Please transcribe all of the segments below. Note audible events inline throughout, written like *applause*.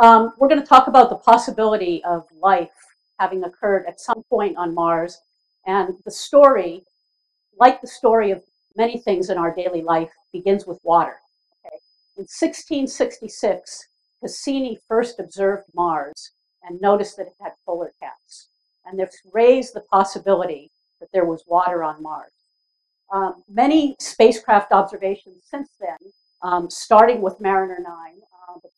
um, we're going to talk about the possibility of life having occurred at some point on Mars. And the story, like the story of many things in our daily life, begins with water. Okay? In 1666, Cassini first observed Mars and noticed that it had polar caps. And this raised the possibility that there was water on Mars. Um, many spacecraft observations since then, um, starting with Mariner 9, uh, the,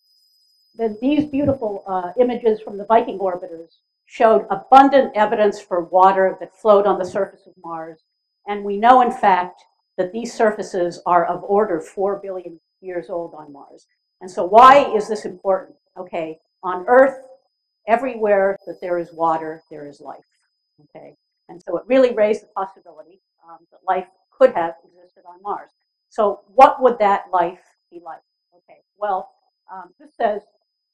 these beautiful uh, images from the Viking orbiters showed abundant evidence for water that flowed on the surface of Mars. And we know, in fact, that these surfaces are of order 4 billion years old on Mars. And so, why is this important? Okay, on Earth, everywhere that there is water, there is life. Okay, and so it really raised the possibility um, that life could have existed on Mars. So, what would that life be like? Okay, well, um, this says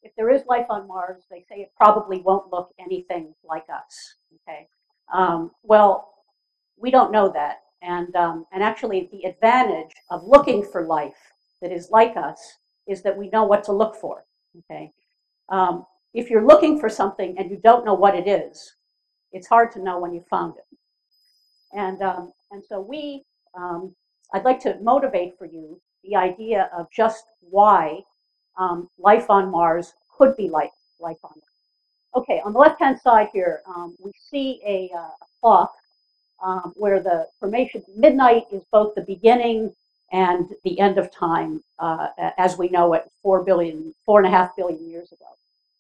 if there is life on Mars, they say it probably won't look anything like us. Okay. Um, well, we don't know that, and um, and actually, the advantage of looking for life that is like us is that we know what to look for. Okay. Um, if you're looking for something and you don't know what it is, it's hard to know when you found it. And um, and so we, um, I'd like to motivate for you the idea of just why um, life on Mars could be like life on Earth. Okay, on the left-hand side here, um, we see a, uh, a clock um, where the formation midnight is both the beginning and the end of time, uh, as we know it, four billion, four and a half billion years ago.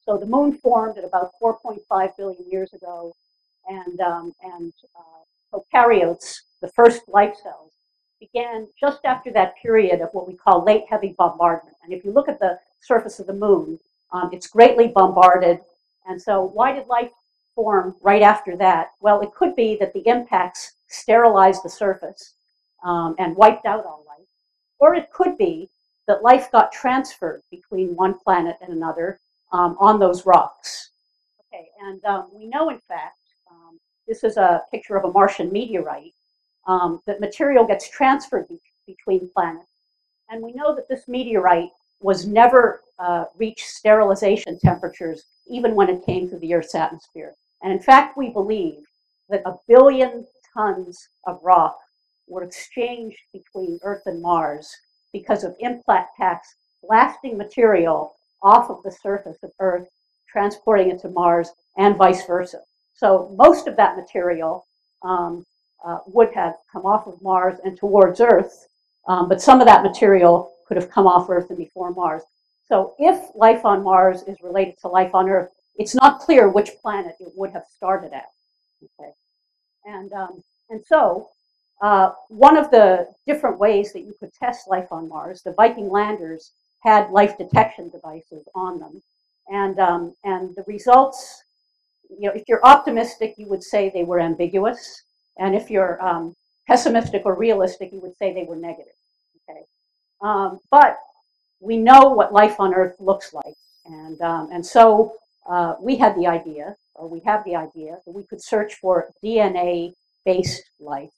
So the moon formed at about 4.5 billion years ago, and um, and uh, prokaryotes, the first life cells, began just after that period of what we call late heavy bombardment. And if you look at the surface of the moon, um, it's greatly bombarded. And so, why did life form right after that? Well, it could be that the impacts sterilized the surface um, and wiped out all life. Or it could be that life got transferred between one planet and another um, on those rocks. Okay, and um, we know, in fact, um, this is a picture of a Martian meteorite um, that material gets transferred be- between planets. And we know that this meteorite was never uh, reached sterilization temperatures, even when it came through the Earth's atmosphere. And in fact, we believe that a billion tons of rock were exchanged between Earth and Mars because of impact impacts blasting material off of the surface of Earth, transporting it to Mars, and vice versa. So most of that material um, uh, would have come off of Mars and towards Earth, um, but some of that material could have come off Earth and before Mars. So if life on Mars is related to life on Earth, it's not clear which planet it would have started at. Okay, and um, and so uh, one of the different ways that you could test life on Mars, the Viking landers had life detection devices on them, and um, and the results, you know, if you're optimistic, you would say they were ambiguous. And if you're um, pessimistic or realistic, you would say they were negative. Okay, um, but we know what life on Earth looks like, and um, and so uh, we had the idea, or we have the idea, that we could search for DNA-based life.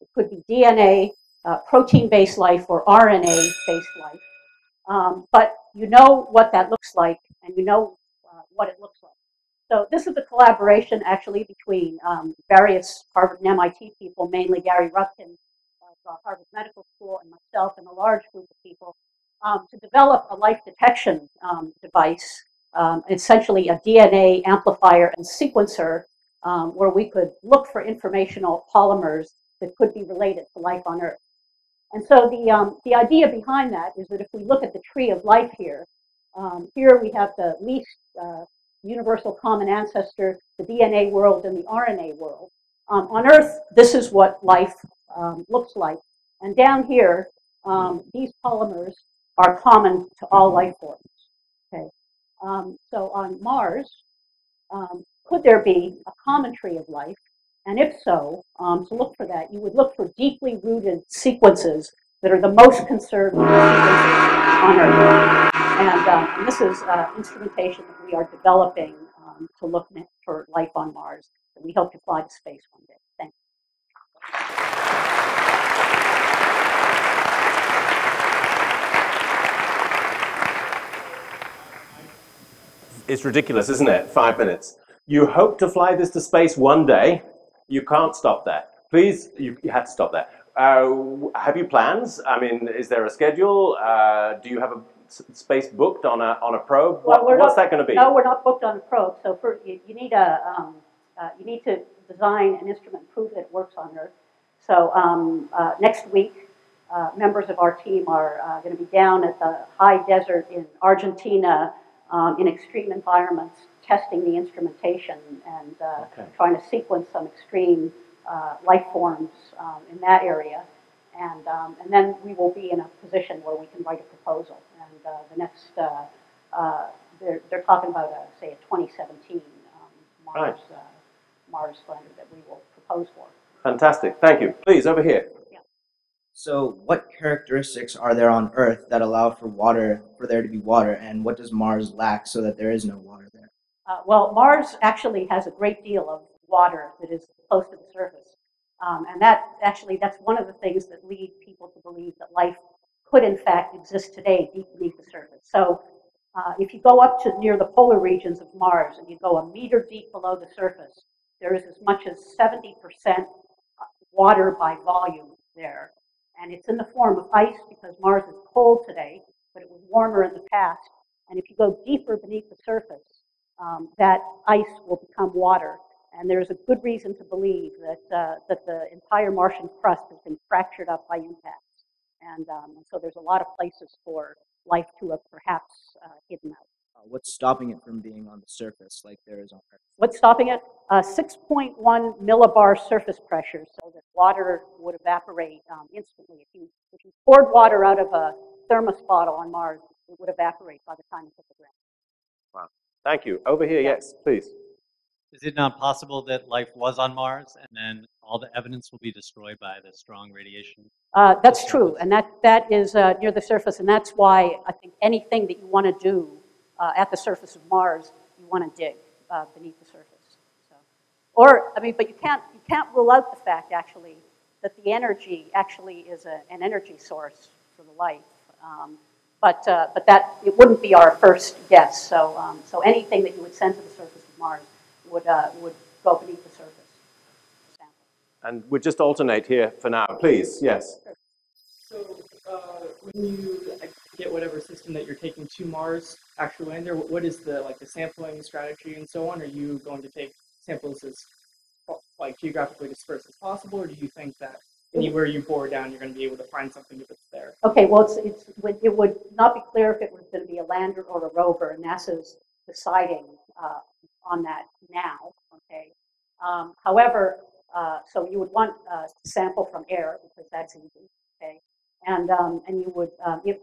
It could be DNA, uh, protein-based life, or RNA-based life. Um, but you know what that looks like, and you know uh, what it looks like. So this is a collaboration actually between um, various Harvard and MIT people, mainly Gary Ruvkun of uh, Harvard Medical School and myself and a large group of people um, to develop a life detection um, device, um, essentially a DNA amplifier and sequencer um, where we could look for informational polymers that could be related to life on Earth. And so the, um, the idea behind that is that if we look at the tree of life here, here we have the least uh, universal common ancestor, the DNA world, and the RNA world. Um, on Earth, this is what life um, looks like. And down here, um, these polymers are common to all life forms. Okay. Um, so on Mars, um, could there be a common tree of life? And if so, um, to look for that, you would look for deeply rooted sequences that are the most conserved on Earth. And, um, and this is uh, instrumentation that we are developing um, to look for life on Mars that we hope to fly to space one day. Thank you. It's ridiculous, isn't it? Five minutes. You hope to fly this to space one day. You can't stop that. Please, you, you had to stop that. Uh, have you plans? I mean, is there a schedule? Uh, do you have a space booked on a on a probe? Well, What, what's not- that going to be? No, we're not booked on a probe, so for, you, you need a, um, uh, you need to design an instrument, prove that it works on Earth. So, um, uh, next week, uh, members of our team are, uh, gonna be down at the high desert in Argentina, um, in extreme environments, testing the instrumentation and, uh, Okay. trying to sequence some extreme, uh, life forms, um, in that area. And, um, and then we will be in a position where we can write a proposal. And, uh, the next, uh, uh, they're, they're talking about, a, say, a 2017 um, Mars, uh, Mars lander that we will propose for. Fantastic. Thank you. Please, over here. So, what characteristics are there on Earth that allow for water, for there to be water, and what does Mars lack so that there is no water there? Uh, well, Mars actually has a great deal of water that is close to the surface. Um, and that actually, that's one of the things that lead people to believe that life could in fact exist today deep beneath the surface. So uh, if you go up to near the polar regions of Mars and you go a meter deep below the surface, there is as much as 70% water by volume there. And it's in the form of ice because Mars is cold today, but it was warmer in the past. And if you go deeper beneath the surface, um, that ice will become water. And there's a good reason to believe that, uh, that the entire Martian crust has been fractured up by impacts. And um, so there's a lot of places for life to have perhaps uh, hidden out. Uh, what's stopping it from being on the surface like there is on Earth? What's stopping it? Uh, 6.1 millibar surface pressure, so that water would evaporate um, instantly. If you, if you poured water out of a thermos bottle on Mars, it would evaporate by the time it hit the ground. Thank you. Over here, yes, please. Is it not possible that life was on Mars and then all the evidence will be destroyed by the strong radiation? Uh, that's true, and that, that is uh, near the surface, and that's why I think anything that you want to do uh, at the surface of Mars, you want to dig uh, beneath the surface. So, or I mean, but you can't you can't rule out the fact actually that the energy actually is a, an energy source for the life. Um, but uh, but that it wouldn't be our first guess. So um, so anything that you would send to the surface of Mars would uh, would go beneath the surface. And we'll just alternate here for now. Please, yes. So, uh, when you get whatever system that you're taking to Mars, actually land there, what is the like the sampling strategy and so on? Are you going to take samples as like geographically dispersed as possible, or do you think that anywhere you bore down, you're going to be able to find something if it's there? Okay, well, it's, it's, it would not be clear if it was going to be a lander or a rover, and NASA's deciding uh, on that now, okay? Um, however, uh, so you would want to sample from air, because that's easy, okay? And, um, and you would, um, if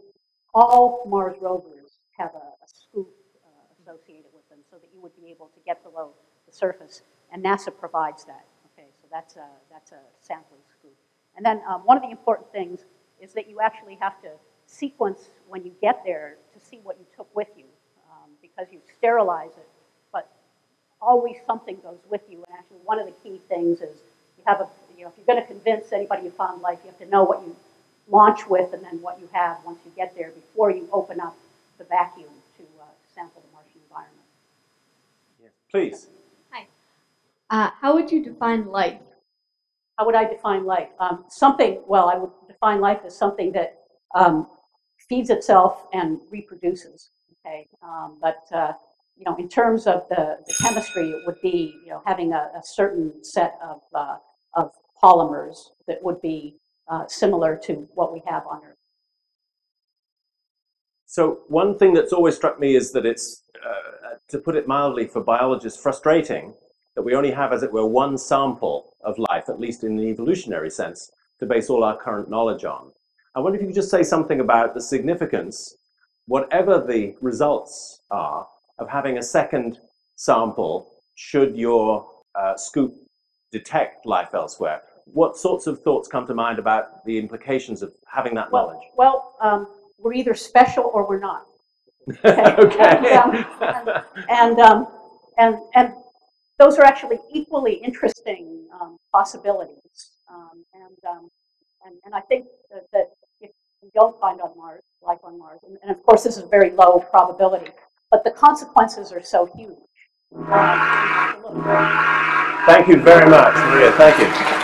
all Mars rovers have a, a scoop uh, associated with them, so that you would be able to get below the surface, and NASA provides that, okay? So that's a, that's a sampling scoop. And then um, one of the important things is that you actually have to sequence when you get there to see what you took with you, um, because you sterilize it, always something goes with you. And actually, one of the key things is you have a, you know, if you're going to convince anybody you found life, you have to know what you launch with and then what you have once you get there before you open up the vacuum to uh, sample the Martian environment. Yeah. Please. Uh, how would you define life? How would I define life? Um, something, well, I would define life as something that um, feeds itself and reproduces. Okay, um, but uh, you know, in terms of the, the chemistry, it would be you know having a, a certain set of uh, of polymers that would be uh, similar to what we have on Earth. So one thing that's always struck me is that it's, uh, to put it mildly, for biologists, frustrating that we only have, as it were, one sample of life, at least in the evolutionary sense, to base all our current knowledge on. I wonder if you could just say something about the significance, whatever the results are, of having a second sample should your uh, scoop detect life elsewhere. What sorts of thoughts come to mind about the implications of having that Well, knowledge? well, um, we're either special or we're not. *laughs* okay. And, and um, and and those are actually equally interesting um, possibilities. Um, and, um, and and I think that, that if we don't find on Mars life on Mars, and, and of course this is a very low probability, but the consequences are so huge. Thank you very much, Maria. Thank you. You